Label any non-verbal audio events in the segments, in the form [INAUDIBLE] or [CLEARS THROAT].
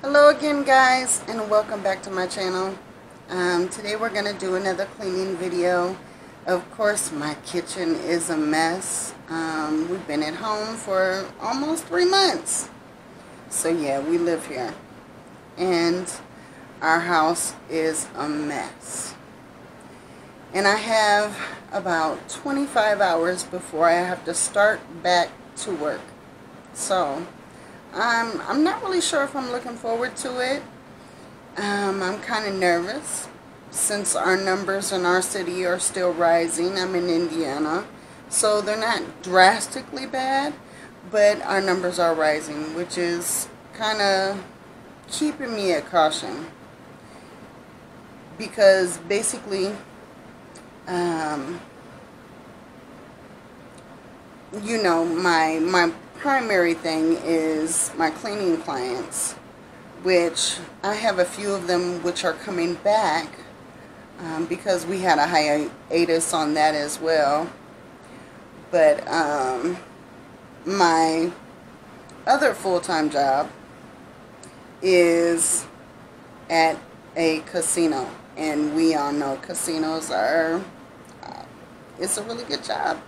Hello again, guys, and welcome back to my channel. Um, today we're going to do another cleaning video. Of course, my kitchen is a mess. Um, we've been at home for almost three months. So yeah, we live here. And our house is a mess. And I have about 25 hours before I have to start back to work. So, I'm, I'm not really sure if I'm looking forward to it. Um, I'm kind of nervous since our numbers in our city are still rising. I'm in Indiana. So they're not drastically bad, but our numbers are rising, which is kind of keeping me at caution. Because basically, um, you know, my, my primary thing is my cleaning clients, which I have a few of them which are coming back um, because we had a hiatus on that as well. But um, my other full-time job is at a casino. And we all know casinos are, it's a really good job.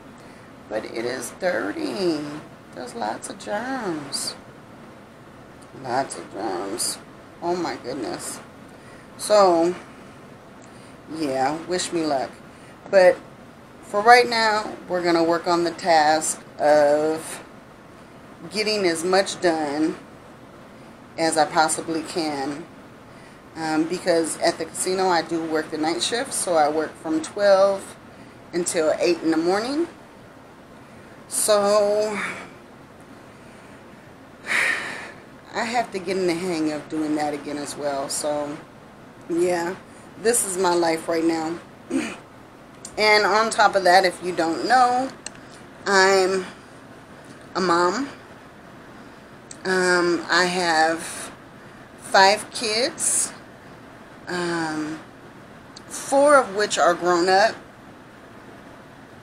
But it is dirty. There's lots of germs. Lots of germs. Oh my goodness. So, yeah, wish me luck. But for right now, we're going to work on the task of getting as much done as I possibly can. Um, because at the casino, I do work the night shift, so I work from 12 until 8 in the morning. So, I have to get in the hang of doing that again as well. So, yeah, this is my life right now. [CLEARS THROAT] and on top of that, if you don't know, I'm a mom. Um, I have five kids, um, four of which are grown up.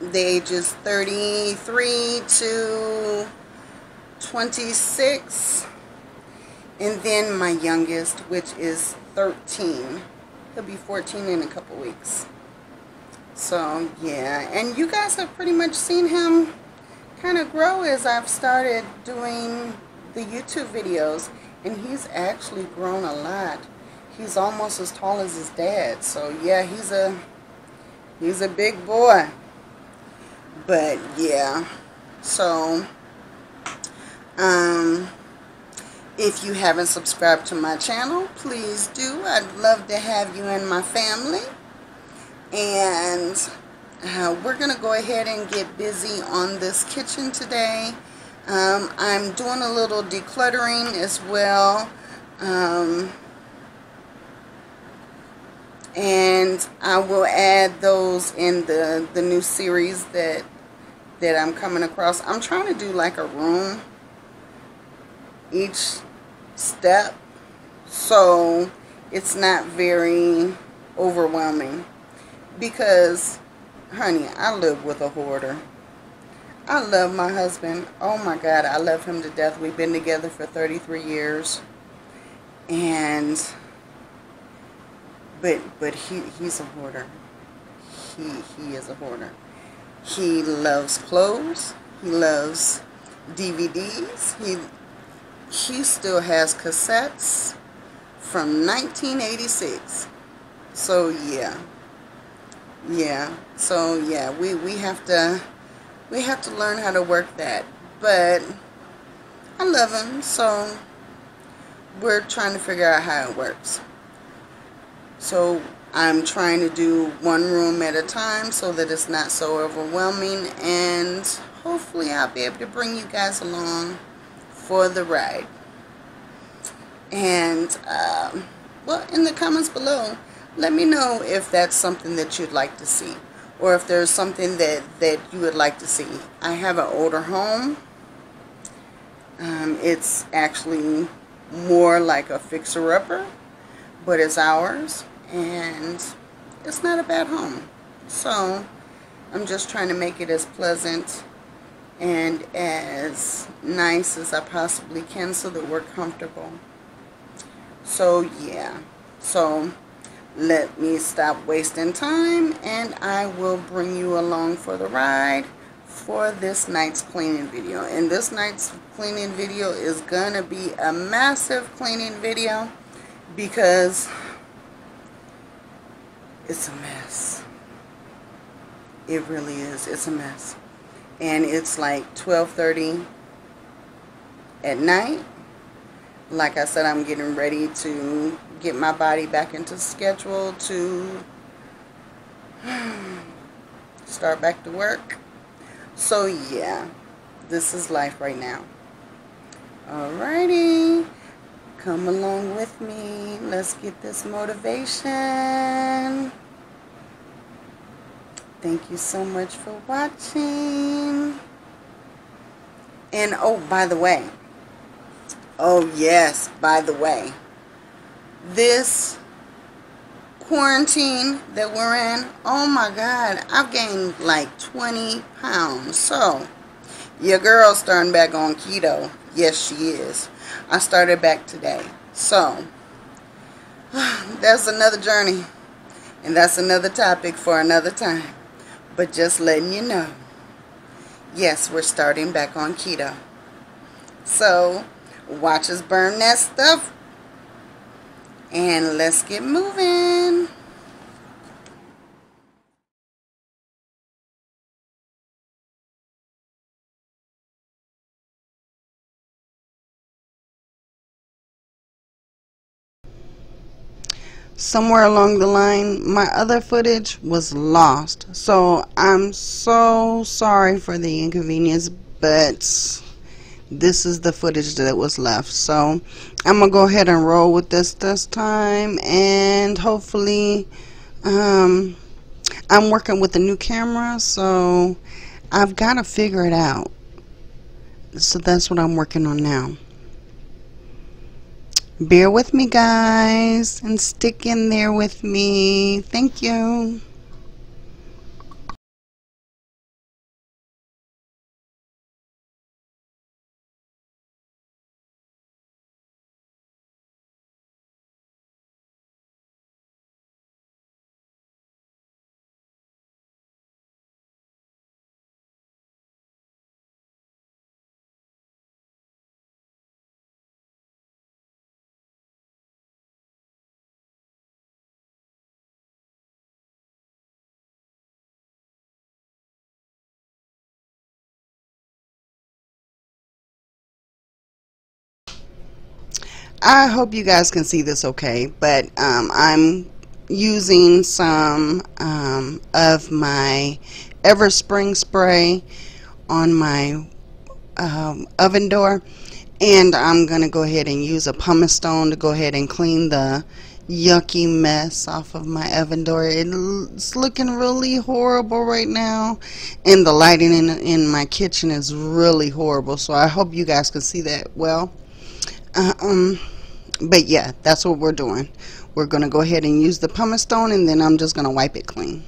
The ages 33 to 26. And then my youngest, which is 13. He'll be 14 in a couple weeks. So, yeah. And you guys have pretty much seen him kind of grow as I've started doing the YouTube videos. And he's actually grown a lot. He's almost as tall as his dad. So, yeah, he's a, he's a big boy. But, yeah. So, um if you haven't subscribed to my channel, please do. I'd love to have you in my family. And uh, we're going to go ahead and get busy on this kitchen today. Um, I'm doing a little decluttering as well. Um, and I will add those in the, the new series that that I'm coming across. I'm trying to do like a room each step. So it's not very overwhelming because honey I live with a hoarder. I love my husband. Oh my god I love him to death. We've been together for 33 years. And but but he he's a hoarder. He he is a hoarder he loves clothes he loves DVDs he she still has cassettes from 1986. So yeah. Yeah. So yeah, we, we have to we have to learn how to work that. But I love him, so we're trying to figure out how it works. So I'm trying to do one room at a time so that it's not so overwhelming and hopefully I'll be able to bring you guys along for the ride. And, um, well, in the comments below, let me know if that's something that you'd like to see. Or if there's something that, that you would like to see. I have an older home. Um, it's actually more like a fixer-upper, but it's ours. And it's not a bad home. So I'm just trying to make it as pleasant and as nice as I possibly can so that we're comfortable. So yeah, so let me stop wasting time and I will bring you along for the ride for this night's cleaning video. And this night's cleaning video is going to be a massive cleaning video because it's a mess. It really is. It's a mess. And it's like 12.30 at night. Like I said, I'm getting ready to get my body back into schedule to [SIGHS] start back to work. So yeah, this is life right now. Alrighty, come along with me. Let's get this motivation. Thank you so much for watching. And oh, by the way, oh yes, by the way, this quarantine that we're in, oh my God, I've gained like 20 pounds. So, your girl's starting back on keto. Yes, she is. I started back today. So, [SIGHS] that's another journey. And that's another topic for another time. But just letting you know. Yes, we're starting back on keto. So, watch us burn that stuff and let's get moving. Somewhere along the line my other footage was lost. So I'm so sorry for the inconvenience but this is the footage that was left. So I'm gonna go ahead and roll with this this time and hopefully um, I'm working with a new camera so I've got to figure it out. So that's what I'm working on now bear with me guys and stick in there with me. Thank you I hope you guys can see this okay, but um, I'm using some um, of my Everspring spray on my um, oven door and I'm going to go ahead and use a pumice stone to go ahead and clean the yucky mess off of my oven door. It's looking really horrible right now and the lighting in, in my kitchen is really horrible so I hope you guys can see that well. Um, but yeah, that's what we're doing. We're going to go ahead and use the pumice stone and then I'm just going to wipe it clean.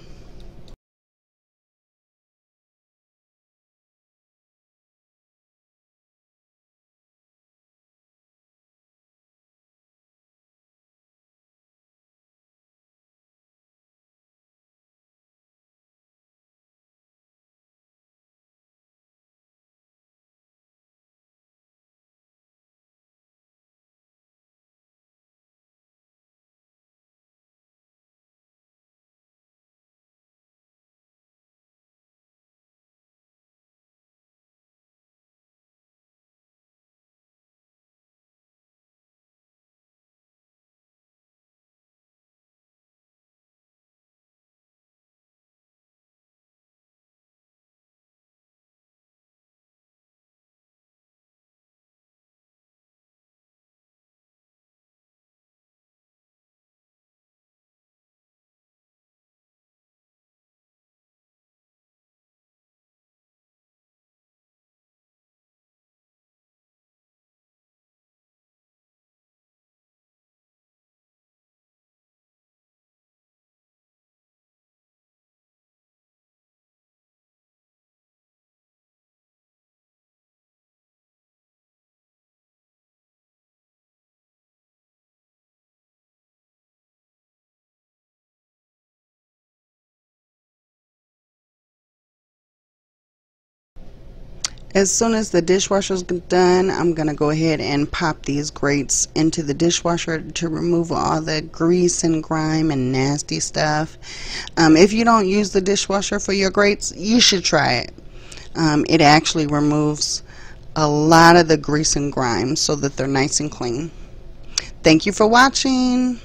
As soon as the dishwasher's done, I'm going to go ahead and pop these grates into the dishwasher to remove all the grease and grime and nasty stuff. Um, if you don't use the dishwasher for your grates, you should try it. Um, it actually removes a lot of the grease and grime so that they're nice and clean. Thank you for watching.